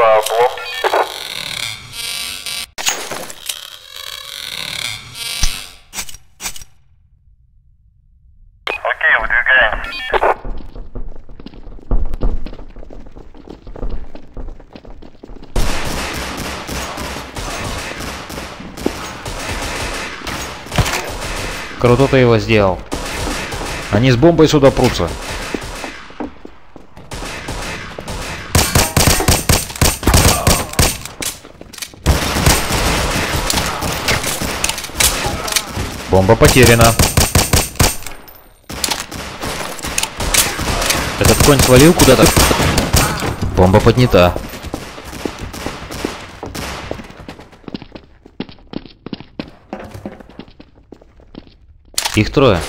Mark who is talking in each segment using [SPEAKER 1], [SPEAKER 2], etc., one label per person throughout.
[SPEAKER 1] облом. Окей, выдвигаемся.
[SPEAKER 2] Круто ты его сделал. Они с бомбой сюда прутся. Бомба потеряна. Этот конь свалил куда-то. Бомба поднята. Их трое.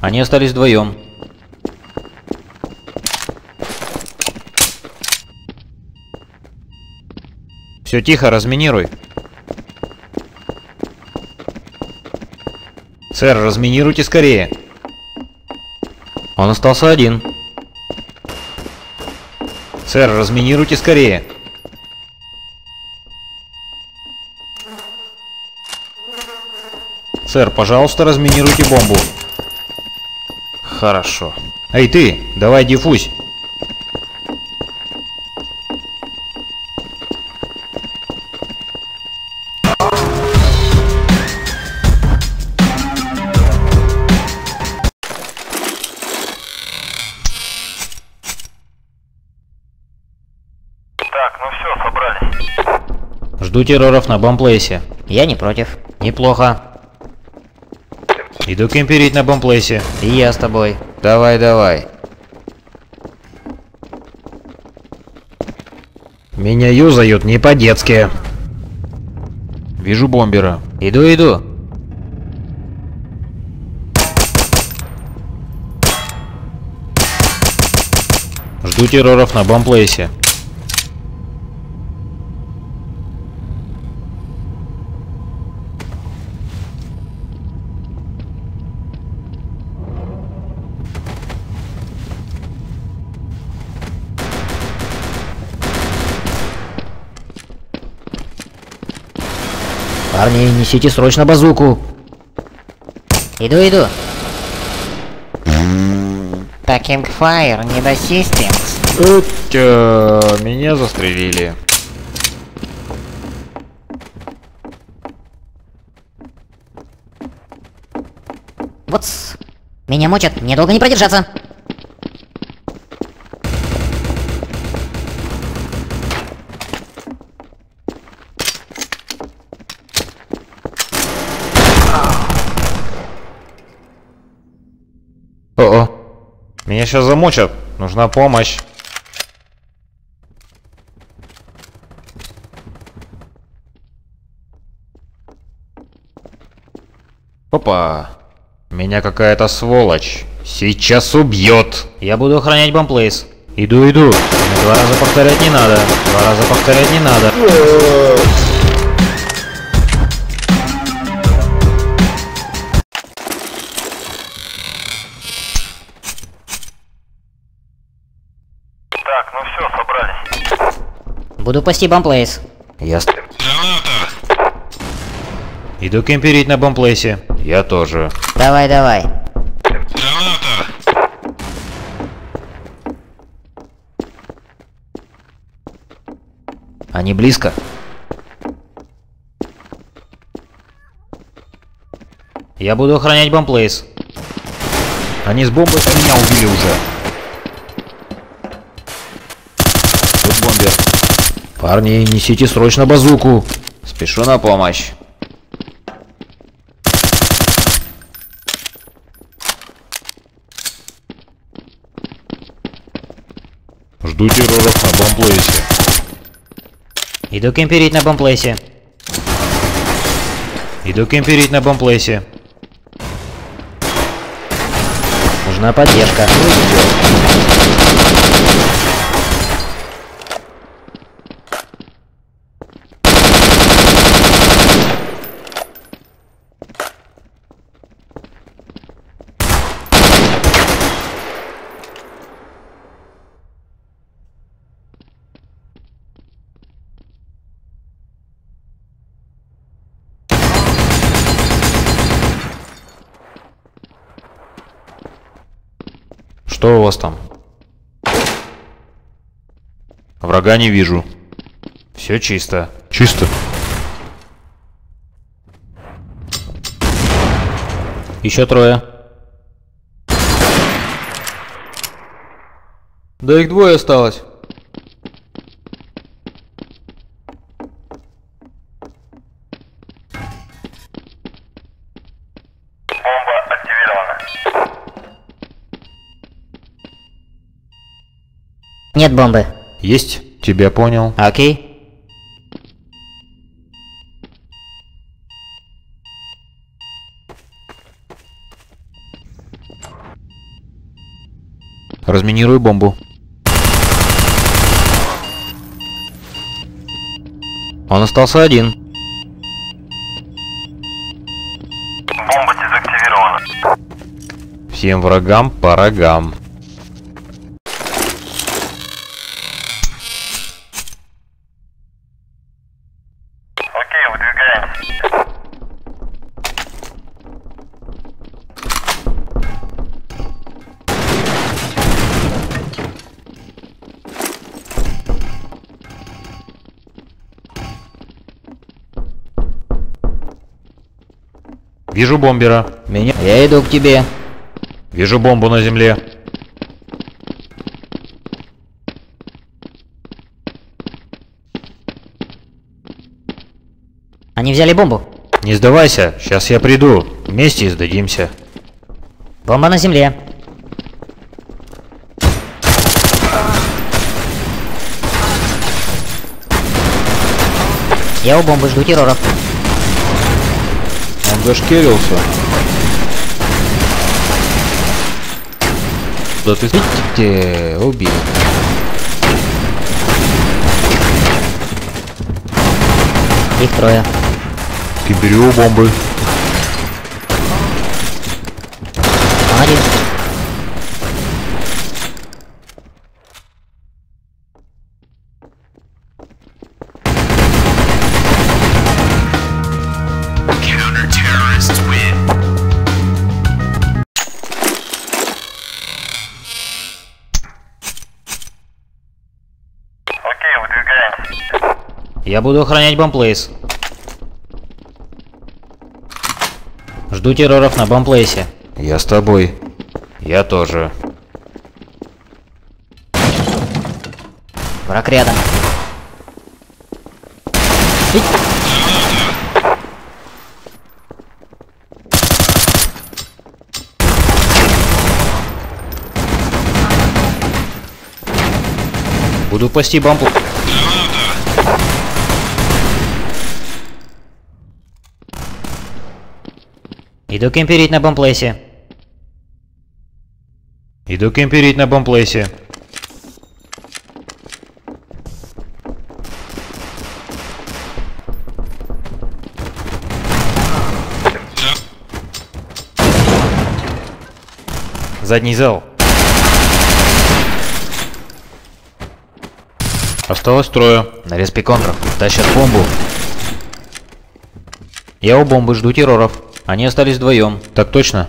[SPEAKER 2] Они остались вдвоем. Все тихо, разминируй. Сэр, разминируйте скорее. Он остался один. Сэр, разминируйте скорее. Сэр, пожалуйста, разминируйте бомбу. Хорошо. Эй ты, давай диффузь. Жду терроров на бомплейсе.
[SPEAKER 3] Я не против.
[SPEAKER 2] Неплохо. Иду кемперить на бомплейсе.
[SPEAKER 3] И я с тобой.
[SPEAKER 2] Давай, давай. Меня юзают не по-детски. Вижу бомбера. Иду, иду. Жду терроров на бомплейсе.
[SPEAKER 3] Парни, несите срочно базуку. Иду, иду. Такинг Fire, не до Systems.
[SPEAKER 2] Тя, меня застрелили.
[SPEAKER 3] Вот. Меня мочат, мне долго не продержаться.
[SPEAKER 2] Меня сейчас замочат. Нужна помощь. Опа. Меня какая-то сволочь. Сейчас убьет. Я буду охранять бомплейс. Иду, иду. Два раза повторять не надо. Два раза повторять не надо.
[SPEAKER 1] Так, ну все, собрались.
[SPEAKER 3] Буду пасти бомплейс.
[SPEAKER 2] Я... ст- Иду кемперить на бомплейсе. Я тоже.
[SPEAKER 3] Давай, давай.
[SPEAKER 2] Они близко. Я буду охранять бомплейс. Они с бомбой меня убили уже. Парни, несите срочно базуку. Спешу на помощь. Жду терроров на бомплейсе.
[SPEAKER 3] Иду кемперить на бомплейсе.
[SPEAKER 2] Иду кемперить на бомплейсе.
[SPEAKER 3] Нужна поддержка.
[SPEAKER 2] Что у вас там? Врага не вижу. Все чисто. Чисто.
[SPEAKER 3] Еще трое.
[SPEAKER 2] Да их двое осталось.
[SPEAKER 3] Нет бомбы.
[SPEAKER 2] Есть? Тебя понял.
[SPEAKER 3] Окей.
[SPEAKER 2] Разминируй бомбу. Он остался один.
[SPEAKER 1] Бомба дезактивирована.
[SPEAKER 2] Всем врагам по рогам. Вижу бомбера.
[SPEAKER 3] Меня... Я иду к тебе.
[SPEAKER 2] Вижу бомбу на земле.
[SPEAKER 3] Они взяли бомбу.
[SPEAKER 2] Не сдавайся, сейчас я приду. Вместе и сдадимся.
[SPEAKER 3] Бомба на земле. Я у бомбы жду терроров.
[SPEAKER 2] Он зашкерился. Да ты ты убил.
[SPEAKER 3] Их трое.
[SPEAKER 2] Киберю бомбы. Я буду охранять бомплейс. Жду терроров на бомплейсе. Я с тобой. Я тоже.
[SPEAKER 3] Враг рядом.
[SPEAKER 2] Буду пасти бомбу.
[SPEAKER 3] Иду кемперить на бомплейсе.
[SPEAKER 2] Иду кемперить на бомплейсе. Задний зал. Осталось трое. На респе контров. Тащат бомбу. Я у бомбы жду терроров. Они остались вдвоем. Так точно?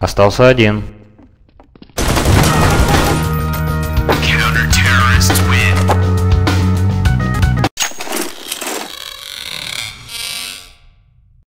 [SPEAKER 2] Остался один.